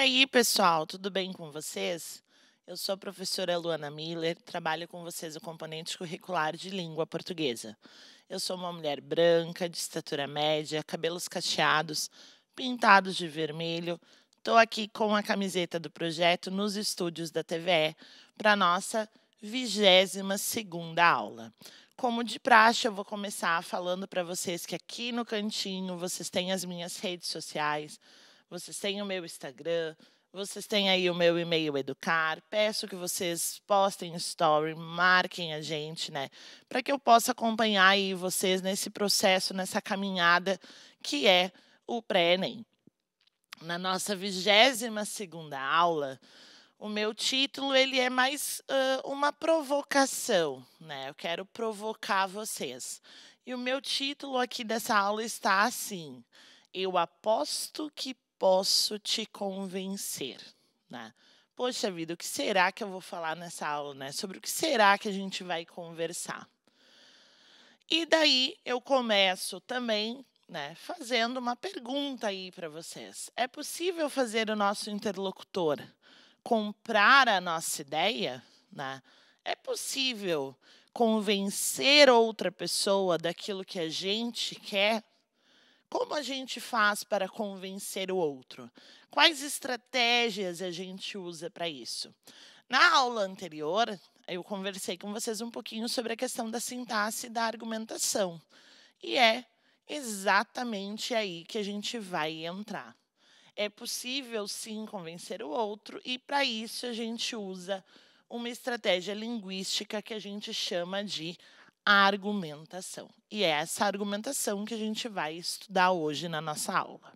aí, pessoal, tudo bem com vocês? Eu sou a professora Luana Miller, trabalho com vocês o componente curricular de língua portuguesa. Eu sou uma mulher branca, de estatura média, cabelos cacheados, pintados de vermelho. Estou aqui com a camiseta do projeto nos estúdios da TVE para nossa 22 segunda aula. Como de praxe, eu vou começar falando para vocês que aqui no cantinho vocês têm as minhas redes sociais, vocês têm o meu Instagram, vocês têm aí o meu e-mail educar. Peço que vocês postem story, marquem a gente, né? Para que eu possa acompanhar aí vocês nesse processo, nessa caminhada que é o pré-ENEM. Na nossa 22 segunda aula, o meu título ele é mais uh, uma provocação, né? Eu quero provocar vocês. E o meu título aqui dessa aula está assim: Eu aposto que posso te convencer, né? Poxa vida, o que será que eu vou falar nessa aula, né? Sobre o que será que a gente vai conversar? E daí eu começo também, né, fazendo uma pergunta aí para vocês. É possível fazer o nosso interlocutor comprar a nossa ideia, né? É possível convencer outra pessoa daquilo que a gente quer? Como a gente faz para convencer o outro? Quais estratégias a gente usa para isso? Na aula anterior, eu conversei com vocês um pouquinho sobre a questão da sintaxe da argumentação. E é exatamente aí que a gente vai entrar. É possível sim convencer o outro, e para isso a gente usa uma estratégia linguística que a gente chama de argumentação. E é essa argumentação que a gente vai estudar hoje na nossa aula.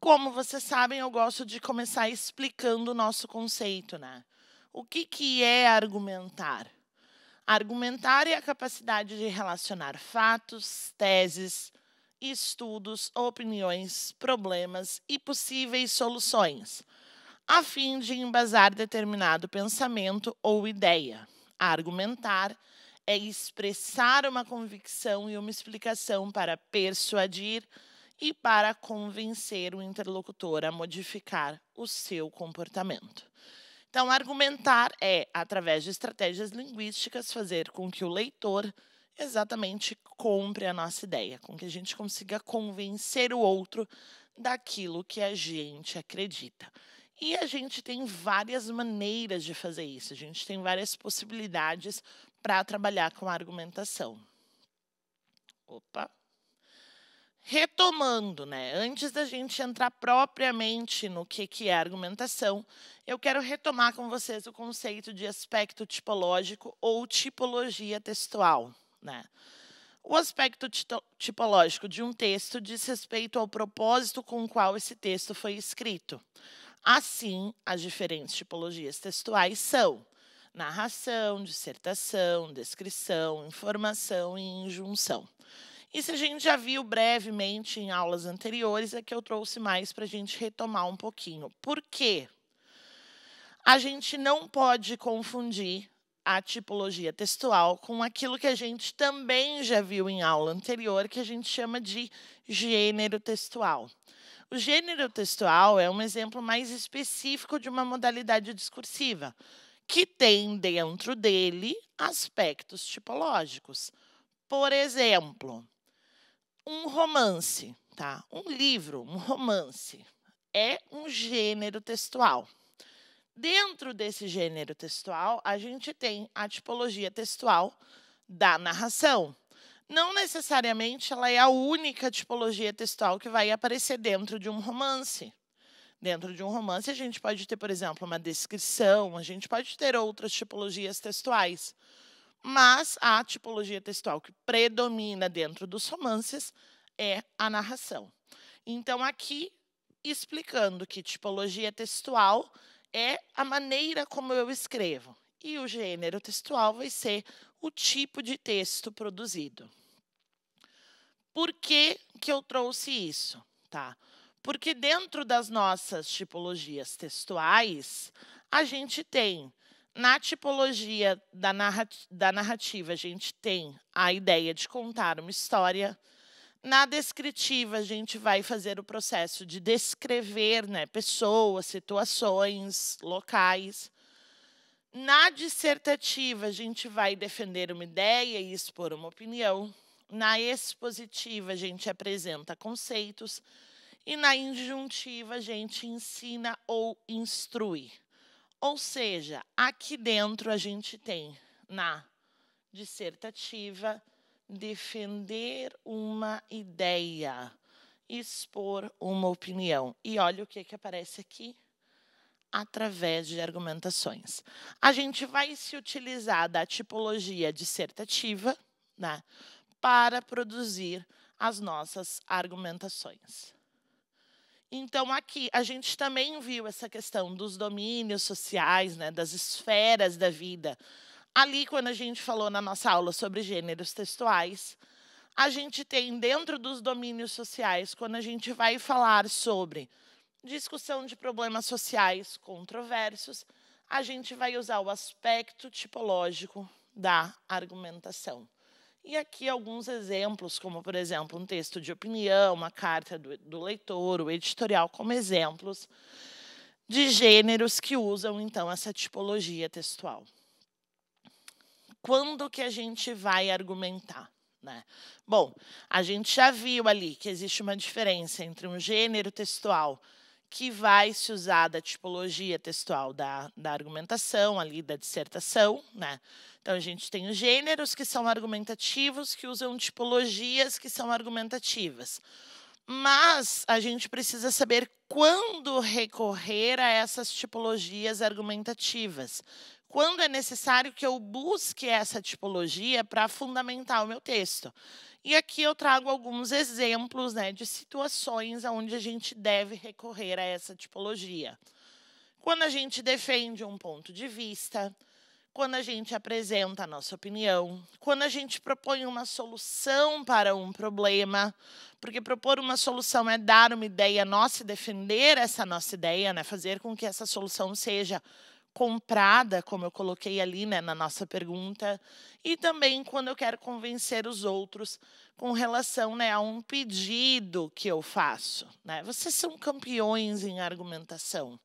Como vocês sabem, eu gosto de começar explicando o nosso conceito, né? O que, que é argumentar? Argumentar é a capacidade de relacionar fatos, teses, estudos, opiniões, problemas e possíveis soluções, a fim de embasar determinado pensamento ou ideia. Argumentar é expressar uma convicção e uma explicação para persuadir e para convencer o interlocutor a modificar o seu comportamento. Então, argumentar é, através de estratégias linguísticas, fazer com que o leitor exatamente compre a nossa ideia, com que a gente consiga convencer o outro daquilo que a gente acredita. E a gente tem várias maneiras de fazer isso, a gente tem várias possibilidades para trabalhar com a argumentação. Opa! Retomando, né? Antes da gente entrar propriamente no que, que é argumentação, eu quero retomar com vocês o conceito de aspecto tipológico ou tipologia textual. Né? O aspecto tipológico de um texto diz respeito ao propósito com o qual esse texto foi escrito. Assim, as diferentes tipologias textuais são narração, dissertação, descrição, informação e injunção. Isso a gente já viu brevemente em aulas anteriores, é que eu trouxe mais para a gente retomar um pouquinho. Por quê? A gente não pode confundir a tipologia textual com aquilo que a gente também já viu em aula anterior, que a gente chama de gênero textual. O gênero textual é um exemplo mais específico de uma modalidade discursiva, que tem dentro dele aspectos tipológicos. Por exemplo, um romance, tá? Um livro, um romance, é um gênero textual. Dentro desse gênero textual, a gente tem a tipologia textual da narração, não necessariamente ela é a única tipologia textual que vai aparecer dentro de um romance. Dentro de um romance, a gente pode ter, por exemplo, uma descrição, a gente pode ter outras tipologias textuais. Mas a tipologia textual que predomina dentro dos romances é a narração. Então, aqui, explicando que tipologia textual é a maneira como eu escrevo. E o gênero textual vai ser o tipo de texto produzido. Por que, que eu trouxe isso? Tá? Porque dentro das nossas tipologias textuais, a gente tem, na tipologia da narrativa, a gente tem a ideia de contar uma história. Na descritiva, a gente vai fazer o processo de descrever né, pessoas, situações, locais. Na dissertativa, a gente vai defender uma ideia e expor uma opinião. Na expositiva, a gente apresenta conceitos. E na injuntiva, a gente ensina ou instrui. Ou seja, aqui dentro a gente tem na dissertativa defender uma ideia, expor uma opinião. E olha o que, que aparece aqui. Através de argumentações. A gente vai se utilizar da tipologia dissertativa né, para produzir as nossas argumentações. Então, aqui, a gente também viu essa questão dos domínios sociais, né, das esferas da vida, Ali, quando a gente falou na nossa aula sobre gêneros textuais, a gente tem dentro dos domínios sociais, quando a gente vai falar sobre discussão de problemas sociais controversos, a gente vai usar o aspecto tipológico da argumentação. E aqui alguns exemplos, como, por exemplo, um texto de opinião, uma carta do, do leitor, o editorial, como exemplos de gêneros que usam, então, essa tipologia textual quando que a gente vai argumentar? Né? Bom, a gente já viu ali que existe uma diferença entre um gênero textual que vai se usar da tipologia textual da, da argumentação, ali da dissertação. Né? Então, a gente tem os gêneros que são argumentativos, que usam tipologias que são argumentativas. Mas a gente precisa saber quando recorrer a essas tipologias argumentativas quando é necessário que eu busque essa tipologia para fundamentar o meu texto. E aqui eu trago alguns exemplos né, de situações onde a gente deve recorrer a essa tipologia. Quando a gente defende um ponto de vista, quando a gente apresenta a nossa opinião, quando a gente propõe uma solução para um problema, porque propor uma solução é dar uma ideia nossa e defender essa nossa ideia, né, fazer com que essa solução seja comprada, como eu coloquei ali né, na nossa pergunta, e também quando eu quero convencer os outros com relação né, a um pedido que eu faço. Né? Vocês são campeões em argumentação.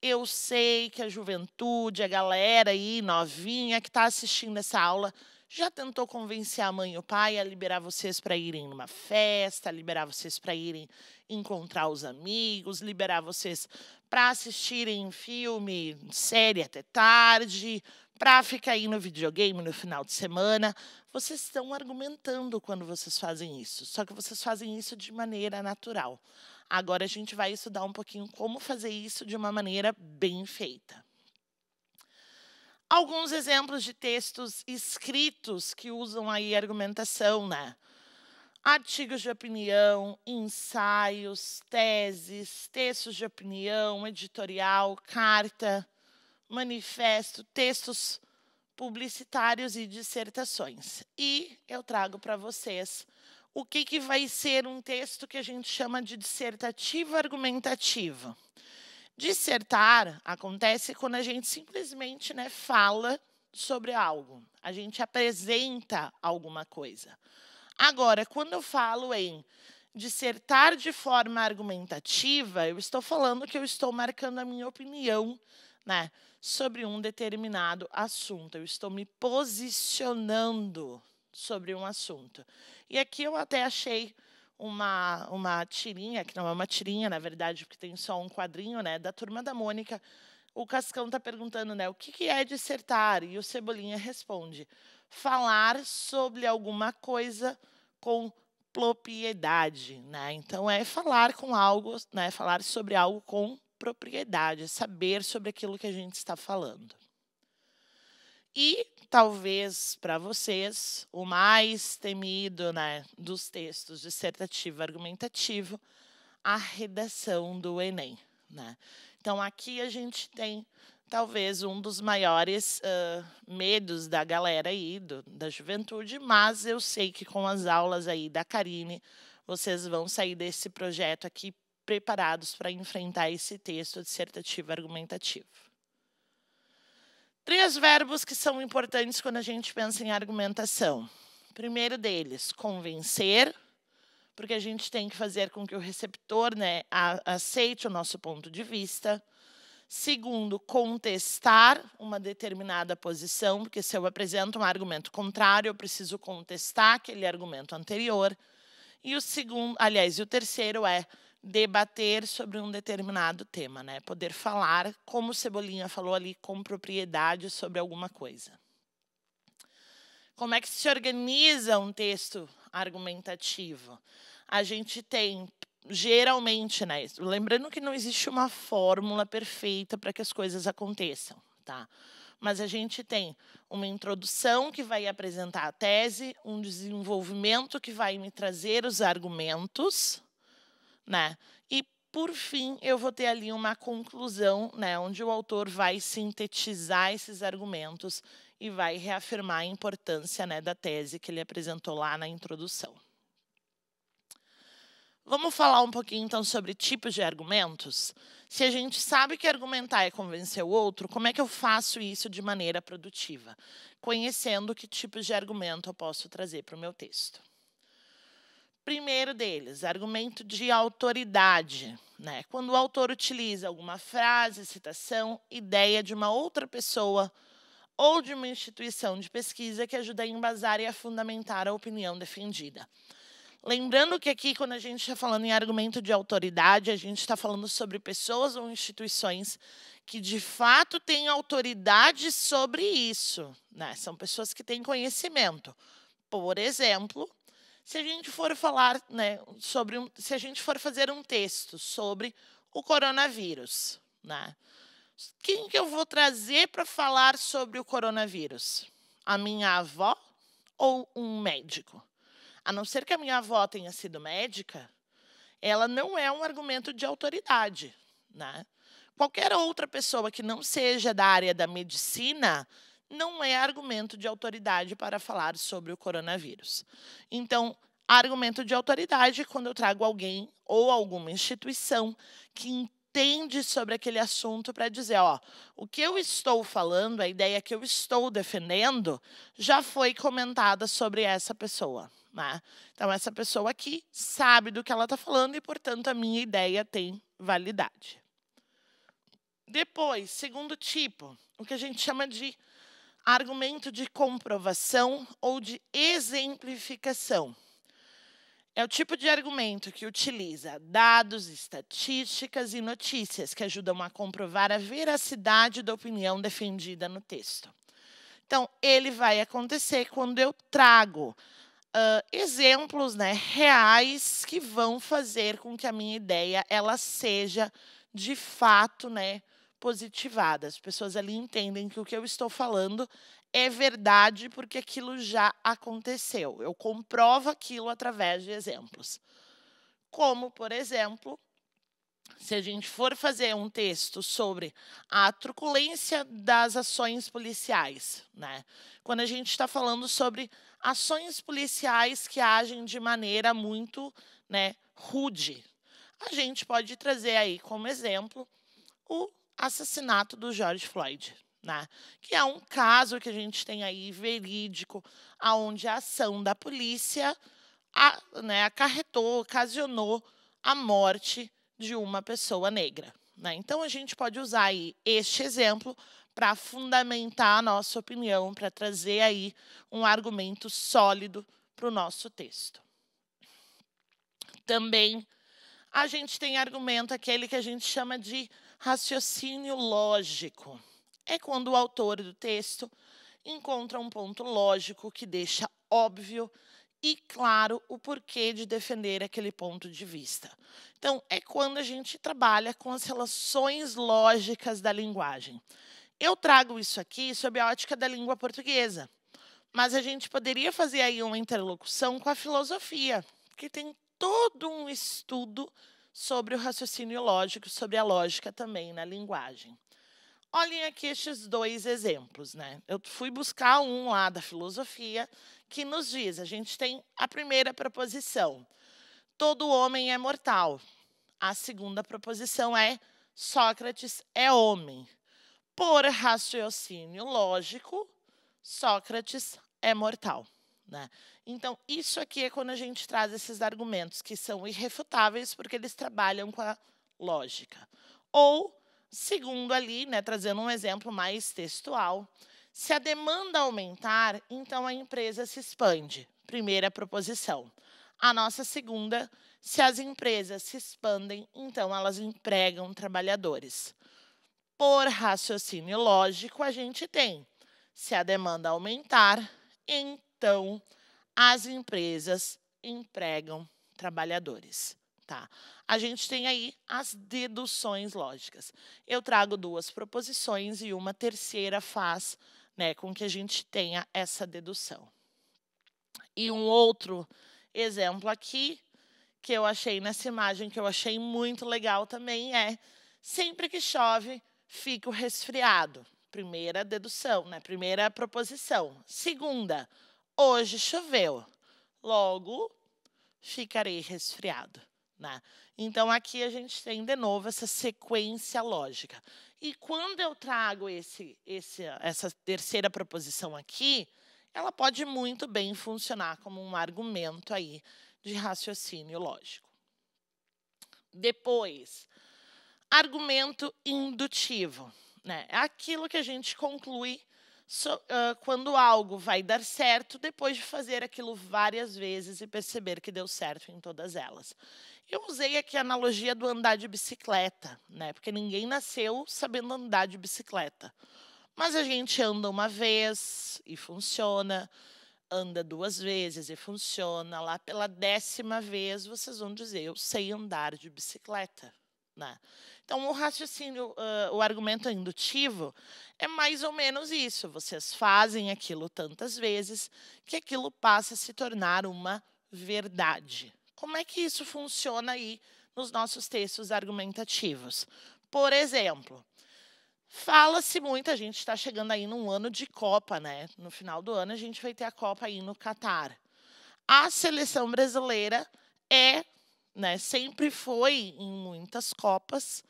Eu sei que a juventude, a galera aí novinha que está assistindo essa aula, já tentou convencer a mãe e o pai a liberar vocês para irem numa festa, liberar vocês para irem encontrar os amigos, liberar vocês para assistirem filme, série até tarde, para ficar aí no videogame no final de semana. Vocês estão argumentando quando vocês fazem isso, só que vocês fazem isso de maneira natural. Agora a gente vai estudar um pouquinho como fazer isso de uma maneira bem feita. Alguns exemplos de textos escritos que usam aí argumentação, né? artigos de opinião, ensaios, teses, textos de opinião, editorial, carta, manifesto, textos publicitários e dissertações. E eu trago para vocês o que, que vai ser um texto que a gente chama de dissertativo argumentativo. Dissertar acontece quando a gente simplesmente né, fala sobre algo, a gente apresenta alguma coisa. Agora, quando eu falo em dissertar de forma argumentativa, eu estou falando que eu estou marcando a minha opinião né, sobre um determinado assunto. Eu estou me posicionando sobre um assunto. E aqui eu até achei uma, uma tirinha, que não é uma tirinha, na verdade, porque tem só um quadrinho, né, da Turma da Mônica. O Cascão está perguntando, né, o que, que é dissertar? E o Cebolinha responde, falar sobre alguma coisa com propriedade, né? Então é falar com algo, né? Falar sobre algo com propriedade, saber sobre aquilo que a gente está falando. E talvez para vocês o mais temido, né, dos textos dissertativo argumentativo, a redação do ENEM, né? Então aqui a gente tem talvez um dos maiores uh, medos da galera aí, do, da juventude, mas eu sei que com as aulas aí da Karine, vocês vão sair desse projeto aqui preparados para enfrentar esse texto dissertativo argumentativo. Três verbos que são importantes quando a gente pensa em argumentação. primeiro deles, convencer, porque a gente tem que fazer com que o receptor né, aceite o nosso ponto de vista. Segundo, contestar uma determinada posição, porque se eu apresento um argumento contrário, eu preciso contestar aquele argumento anterior. E o segundo, aliás, e o terceiro é debater sobre um determinado tema, né? Poder falar, como Cebolinha falou ali, com propriedade sobre alguma coisa. Como é que se organiza um texto argumentativo? A gente tem geralmente, né? Lembrando que não existe uma fórmula perfeita para que as coisas aconteçam, tá? Mas a gente tem uma introdução que vai apresentar a tese, um desenvolvimento que vai me trazer os argumentos, né? E por fim, eu vou ter ali uma conclusão, né, onde o autor vai sintetizar esses argumentos e vai reafirmar a importância, né, da tese que ele apresentou lá na introdução. Vamos falar um pouquinho então sobre tipos de argumentos? Se a gente sabe que argumentar é convencer o outro, como é que eu faço isso de maneira produtiva? Conhecendo que tipos de argumento eu posso trazer para o meu texto. Primeiro deles, argumento de autoridade. Né? Quando o autor utiliza alguma frase, citação, ideia de uma outra pessoa ou de uma instituição de pesquisa que ajuda a embasar e a fundamentar a opinião defendida. Lembrando que aqui, quando a gente está falando em argumento de autoridade, a gente está falando sobre pessoas ou instituições que de fato têm autoridade sobre isso. Né? São pessoas que têm conhecimento. Por exemplo, se a gente for falar né, sobre um, se a gente for fazer um texto sobre o coronavírus, né? Quem que eu vou trazer para falar sobre o coronavírus? A minha avó ou um médico? A não ser que a minha avó tenha sido médica, ela não é um argumento de autoridade, né? Qualquer outra pessoa que não seja da área da medicina não é argumento de autoridade para falar sobre o coronavírus. Então, argumento de autoridade quando eu trago alguém ou alguma instituição que entende sobre aquele assunto para dizer, ó, o que eu estou falando, a ideia que eu estou defendendo, já foi comentada sobre essa pessoa. Né? Então, essa pessoa aqui sabe do que ela está falando e, portanto, a minha ideia tem validade. Depois, segundo tipo, o que a gente chama de argumento de comprovação ou de exemplificação. É o tipo de argumento que utiliza dados, estatísticas e notícias que ajudam a comprovar a veracidade da opinião defendida no texto. Então, ele vai acontecer quando eu trago uh, exemplos né, reais que vão fazer com que a minha ideia ela seja de fato né, positivada. As pessoas ali entendem que o que eu estou falando é verdade porque aquilo já aconteceu. Eu comprovo aquilo através de exemplos. Como, por exemplo, se a gente for fazer um texto sobre a truculência das ações policiais, né? Quando a gente está falando sobre ações policiais que agem de maneira muito, né, rude, a gente pode trazer aí como exemplo o assassinato do George Floyd, né? Que é um caso que a gente tem aí verídico, aonde a ação da polícia a, né, acarretou, ocasionou a morte de uma pessoa negra. Né? Então, a gente pode usar aí este exemplo para fundamentar a nossa opinião, para trazer aí um argumento sólido para o nosso texto. Também a gente tem argumento aquele que a gente chama de raciocínio lógico. É quando o autor do texto encontra um ponto lógico que deixa óbvio e claro o porquê de defender aquele ponto de vista. Então, é quando a gente trabalha com as relações lógicas da linguagem. Eu trago isso aqui sob a ótica da língua portuguesa, mas a gente poderia fazer aí uma interlocução com a filosofia, que tem todo um estudo sobre o raciocínio lógico, sobre a lógica também na linguagem. Olhem aqui estes dois exemplos, né? Eu fui buscar um lá da filosofia que nos diz, a gente tem a primeira proposição, todo homem é mortal. A segunda proposição é Sócrates é homem. Por raciocínio lógico, Sócrates é mortal. Né? Então, isso aqui é quando a gente traz esses argumentos que são irrefutáveis, porque eles trabalham com a lógica. Ou, segundo ali, né, trazendo um exemplo mais textual, se a demanda aumentar, então a empresa se expande. Primeira proposição. A nossa segunda, se as empresas se expandem, então elas empregam trabalhadores. Por raciocínio lógico, a gente tem: se a demanda aumentar, as empresas empregam trabalhadores. Tá? A gente tem aí as deduções lógicas. Eu trago duas proposições e uma terceira faz né, com que a gente tenha essa dedução. E um outro exemplo aqui, que eu achei nessa imagem, que eu achei muito legal também, é sempre que chove, fico resfriado. Primeira dedução, né? primeira proposição. Segunda, hoje choveu, logo ficarei resfriado. Né? Então, aqui a gente tem de novo essa sequência lógica. E quando eu trago esse, esse, essa terceira proposição aqui, ela pode muito bem funcionar como um argumento aí de raciocínio lógico. Depois, argumento indutivo. Né? É aquilo que a gente conclui so, uh, quando algo vai dar certo depois de fazer aquilo várias vezes e perceber que deu certo em todas elas. Eu usei aqui a analogia do andar de bicicleta, né? porque ninguém nasceu sabendo andar de bicicleta. Mas a gente anda uma vez e funciona, anda duas vezes e funciona. Lá pela décima vez, vocês vão dizer: Eu sei andar de bicicleta. Né? Então, o raciocínio, uh, o argumento indutivo é mais ou menos isso. Vocês fazem aquilo tantas vezes que aquilo passa a se tornar uma verdade. Como é que isso funciona aí nos nossos textos argumentativos? Por exemplo, Fala-se muito, a gente está chegando aí num ano de Copa, né? No final do ano a gente vai ter a Copa aí no Catar. A seleção brasileira é, né, sempre foi em muitas Copas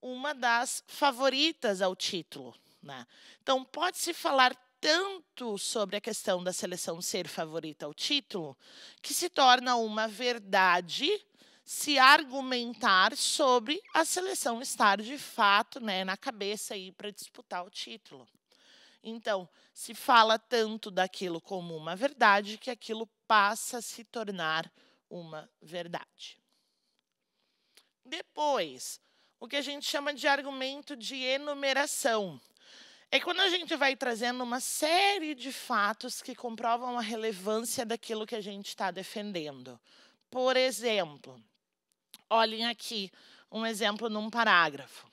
uma das favoritas ao título, né? Então pode-se falar tanto sobre a questão da seleção ser favorita ao título que se torna uma verdade se argumentar sobre a seleção estar de fato né, na cabeça para disputar o título. Então, se fala tanto daquilo como uma verdade que aquilo passa a se tornar uma verdade. Depois, o que a gente chama de argumento de enumeração. É quando a gente vai trazendo uma série de fatos que comprovam a relevância daquilo que a gente está defendendo. Por exemplo, Olhem aqui um exemplo num parágrafo.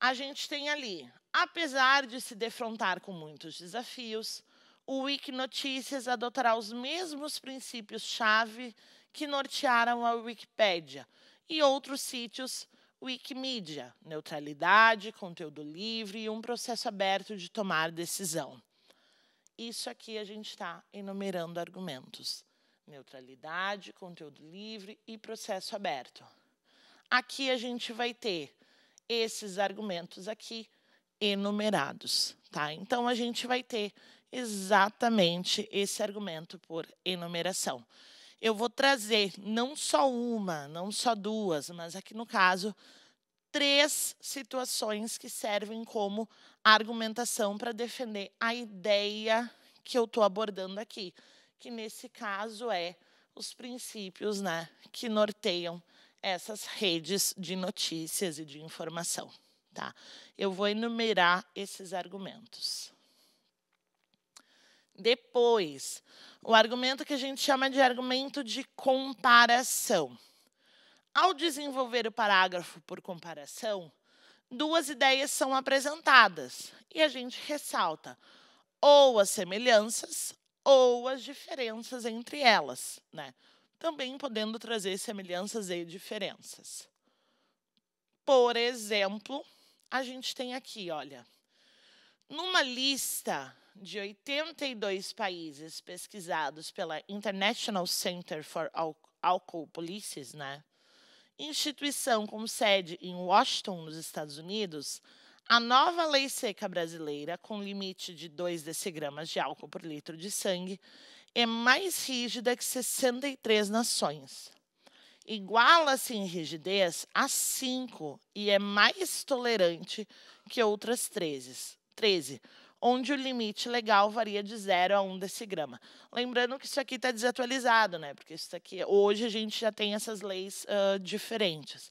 A gente tem ali, apesar de se defrontar com muitos desafios, o Wikinotícias adotará os mesmos princípios-chave que nortearam a Wikipédia e outros sítios Wikimedia, neutralidade, conteúdo livre e um processo aberto de tomar decisão. Isso aqui a gente está enumerando argumentos. Neutralidade, conteúdo livre e processo aberto. Aqui a gente vai ter esses argumentos aqui enumerados, tá? Então a gente vai ter exatamente esse argumento por enumeração. Eu vou trazer não só uma, não só duas, mas aqui no caso três situações que servem como argumentação para defender a ideia que eu estou abordando aqui, que nesse caso é os princípios né, que norteiam essas redes de notícias e de informação. Tá? Eu vou enumerar esses argumentos. Depois, o argumento que a gente chama de argumento de comparação. Ao desenvolver o parágrafo por comparação, duas ideias são apresentadas e a gente ressalta ou as semelhanças ou as diferenças entre elas, né? Também podendo trazer semelhanças e diferenças. Por exemplo, a gente tem aqui, olha, numa lista de 82 países pesquisados pela International Center for Alcohol Policies, né? Instituição com sede em Washington, nos Estados Unidos, a nova lei seca brasileira, com limite de 2 decigramas de álcool por litro de sangue, é mais rígida que 63 nações. Iguala-se em rigidez a 5 e é mais tolerante que outras 13, 13 onde o limite legal varia de 0 a 1 decigrama. Lembrando que isso aqui está desatualizado, né? Porque isso aqui, hoje a gente já tem essas leis uh, diferentes.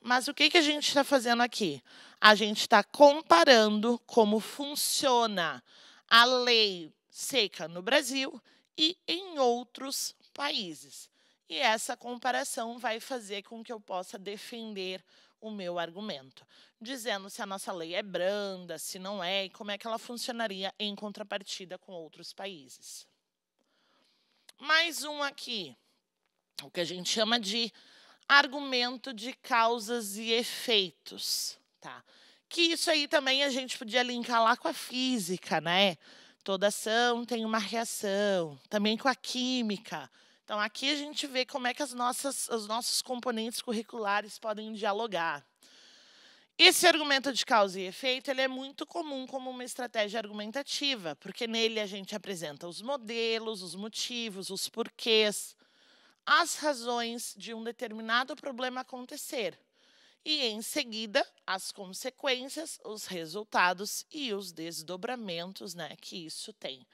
Mas o que, que a gente está fazendo aqui? A gente está comparando como funciona a lei seca no Brasil e em outros países. E essa comparação vai fazer com que eu possa defender o meu argumento, dizendo se a nossa lei é branda, se não é, e como é que ela funcionaria em contrapartida com outros países. Mais um aqui, o que a gente chama de argumento de causas e efeitos, tá? Que isso aí também a gente podia linkar lá com a física, né? Toda ação tem uma reação, também com a química. Então, aqui a gente vê como é que as nossas, os nossos componentes curriculares podem dialogar. Esse argumento de causa e efeito ele é muito comum como uma estratégia argumentativa, porque nele a gente apresenta os modelos, os motivos, os porquês, as razões de um determinado problema acontecer. E, em seguida, as consequências, os resultados e os desdobramentos né, que isso tem.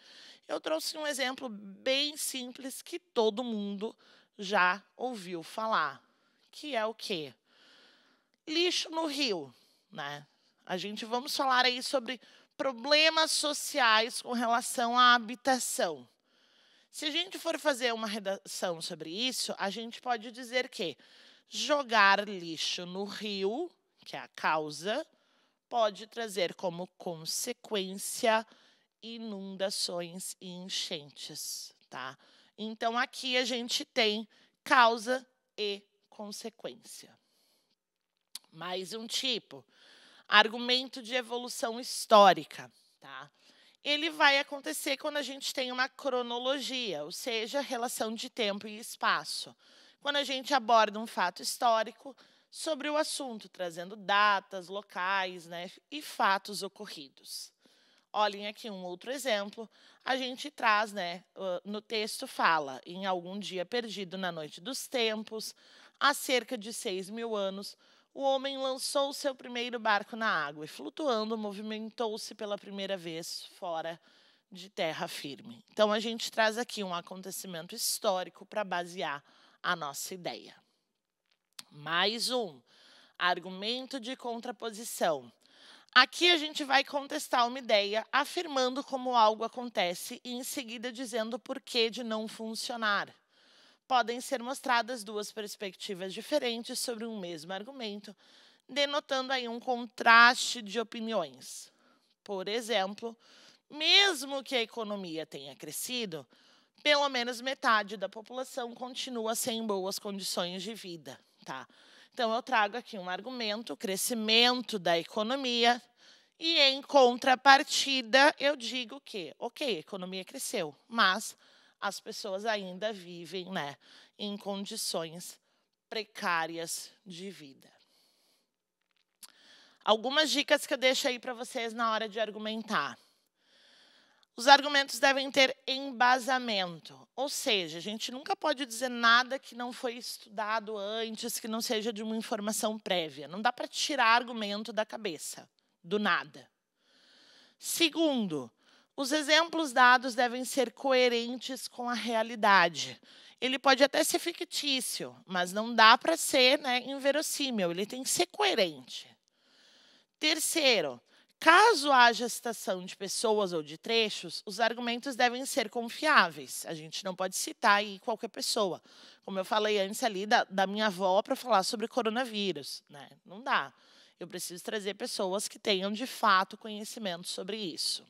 Eu trouxe um exemplo bem simples que todo mundo já ouviu falar, que é o quê? Lixo no rio, né? A gente vamos falar aí sobre problemas sociais com relação à habitação. Se a gente for fazer uma redação sobre isso, a gente pode dizer que jogar lixo no rio, que é a causa, pode trazer como consequência inundações e enchentes, tá? Então aqui a gente tem causa e consequência. Mais um tipo, argumento de evolução histórica, tá? Ele vai acontecer quando a gente tem uma cronologia, ou seja, relação de tempo e espaço. Quando a gente aborda um fato histórico sobre o assunto, trazendo datas, locais né, e fatos ocorridos. Olhem aqui um outro exemplo. A gente traz, né, no texto fala, em algum dia perdido na noite dos tempos, há cerca de seis mil anos, o homem lançou seu primeiro barco na água e, flutuando, movimentou-se pela primeira vez fora de terra firme. Então, a gente traz aqui um acontecimento histórico para basear a nossa ideia. Mais um, argumento de contraposição. Aqui a gente vai contestar uma ideia afirmando como algo acontece e em seguida dizendo o porquê de não funcionar. Podem ser mostradas duas perspectivas diferentes sobre um mesmo argumento, denotando aí um contraste de opiniões. Por exemplo, mesmo que a economia tenha crescido, pelo menos metade da população continua sem boas condições de vida, tá? Então, eu trago aqui um argumento, crescimento da economia, e em contrapartida, eu digo que, ok, a economia cresceu, mas as pessoas ainda vivem né, em condições precárias de vida. Algumas dicas que eu deixo aí para vocês na hora de argumentar. Os argumentos devem ter embasamento, ou seja, a gente nunca pode dizer nada que não foi estudado antes, que não seja de uma informação prévia. Não dá para tirar argumento da cabeça, do nada. Segundo, os exemplos dados devem ser coerentes com a realidade. Ele pode até ser fictício, mas não dá para ser né, inverossímil, ele tem que ser coerente. Terceiro, Caso haja citação de pessoas ou de trechos, os argumentos devem ser confiáveis. A gente não pode citar aí qualquer pessoa. Como eu falei antes ali da, da minha avó para falar sobre coronavírus. Né? Não dá. Eu preciso trazer pessoas que tenham de fato conhecimento sobre isso.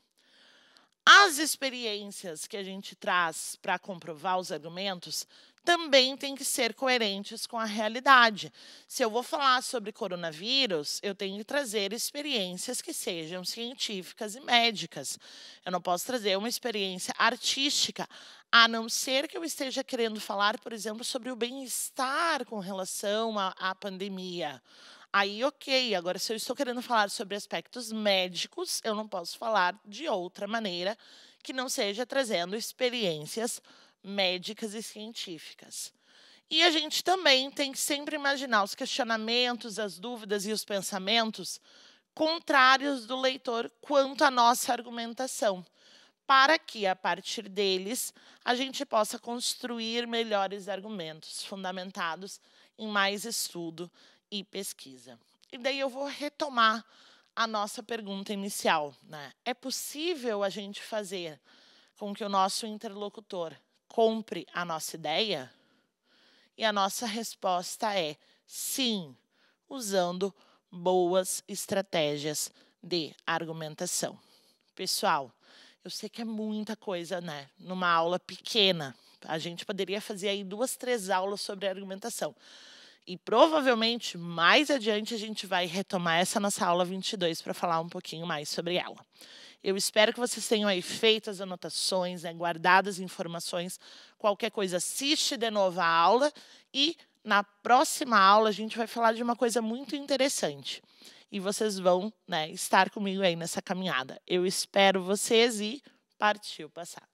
As experiências que a gente traz para comprovar os argumentos também têm que ser coerentes com a realidade. Se eu vou falar sobre coronavírus, eu tenho que trazer experiências que sejam científicas e médicas. Eu não posso trazer uma experiência artística, a não ser que eu esteja querendo falar, por exemplo, sobre o bem-estar com relação à, pandemia. Aí, ok. Agora, se eu estou querendo falar sobre aspectos médicos, eu não posso falar de outra maneira que não seja trazendo experiências médicas e científicas. E a gente também tem que sempre imaginar os questionamentos, as dúvidas e os pensamentos contrários do leitor quanto à nossa argumentação, para que, a partir deles, a gente possa construir melhores argumentos fundamentados em mais estudo e pesquisa. E daí eu vou retomar a nossa pergunta inicial. Né? É possível a gente fazer com que o nosso interlocutor compre a nossa ideia? E a nossa resposta é sim, usando boas estratégias de argumentação. Pessoal, eu sei que é muita coisa, né? Numa aula pequena. A gente poderia fazer aí duas, três aulas sobre argumentação. E provavelmente mais adiante a gente vai retomar essa nossa aula 22 para falar um pouquinho mais sobre ela. Eu espero que vocês tenham aí feito as anotações, né, guardado as informações. Qualquer coisa, assiste de novo a aula e na próxima aula a gente vai falar de uma coisa muito interessante. E vocês vão né, estar comigo aí nessa caminhada. Eu espero vocês e partiu passar.